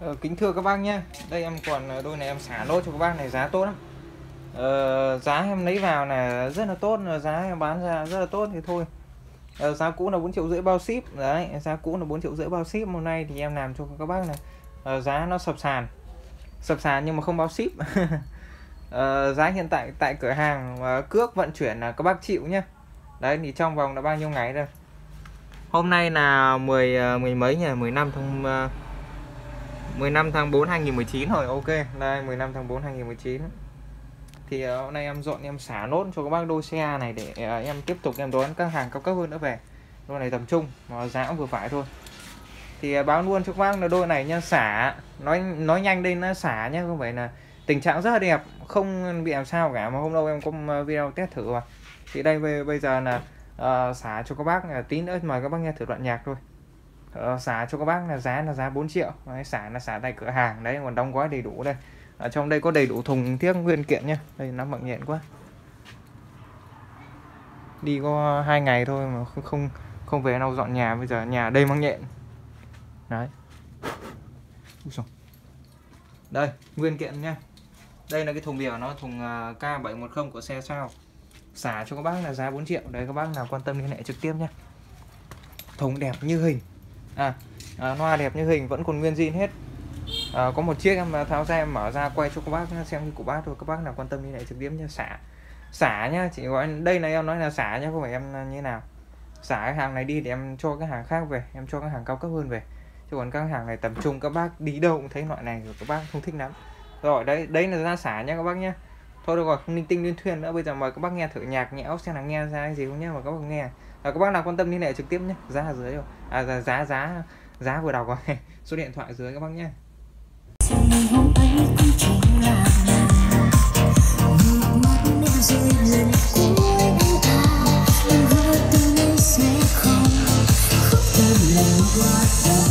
Ờ, kính thưa các bác nhé. Đây em còn ờ, đôi này em xả nốt cho các bác này giá tốt lắm. Ờ, giá em lấy vào là rất là tốt ờ, giá em bán ra rất là tốt thì thôi. Ờ, giá cũ là 4 triệu rưỡi bao ship. Đấy giá cũ là 4 triệu rưỡi bao ship. Hôm nay thì em làm cho các bác này ờ, giá nó sập sàn. Sập sàn nhưng mà không bao ship. Ờ, giá hiện tại tại cửa hàng ờ, cước vận chuyển là các bác chịu nhé. Đấy thì trong vòng là bao nhiêu ngày đây? Hôm nay là 10 ờ, mười mấy nhỉ? 15 tháng uh, 15 tháng 4 2019 rồi ok. Đây 15 tháng 4 2019 thì uh, hôm nay em dọn em xả nốt cho các bác đôi xe này để uh, em tiếp tục em đón các hàng cao cấp hơn nữa về. Đôi này tầm trung mà giá cũng vừa phải thôi. Thì uh, báo luôn cho các bác là đôi này nha xả. Nói nói nhanh đây nó xả nhá không phải là tình trạng rất là đẹp không bị làm sao cả mà hôm đâu em có video test thử mà. Thì đây bây, bây giờ là uh, xả cho các bác tí nữa mời các bác nghe thử đoạn nhạc thôi uh, xả cho các bác là giá là giá 4 triệu. Đấy, xả là xả tại cửa hàng. Đấy còn đóng gói đầy đủ đây. Ở trong đây có đầy đủ thùng thiết nguyên kiện nhá. Đây nó mặn nhện quá. Đi có hai ngày thôi mà không không không về đâu dọn nhà bây giờ. Nhà đây măng nhện. Đấy. Đây nguyên kiện nhá. Đây là cái thùng bìa nó thùng à, K710 của xe sao. Xả cho các bác là giá 4 triệu. Đấy các bác nào quan tâm liên hệ trực tiếp nhé thùng đẹp như hình à, à loa đẹp như hình vẫn còn nguyên zin hết. À, có một chiếc em à, tháo ra em mở ra quay cho các bác xem như của bác thôi các bác nào quan tâm như này trực tiếp nhé xả. Xả nhá chị gọi đây là em nói là xả nhá không phải em à, như nào. Xả cái hàng này đi để em cho cái hàng khác về em cho cái hàng cao cấp hơn về. Chứ còn các hàng này tầm trung các bác đi đâu cũng thấy loại này rồi các bác không thích lắm. Rồi đấy đấy là ra xả nhá các bác nhé thôi được rồi không linh tinh liên thuyền nữa. Bây giờ mời các bác nghe thử nhạc nhẽo xem là nghe ra cái gì không nhé mà các bác nghe. À, các bác nào quan tâm liên hệ trực tiếp nhé giá ở dưới rồi. À giá giá giá, vừa đọc rồi. Số điện thoại dưới các bác nhé Hãy subscribe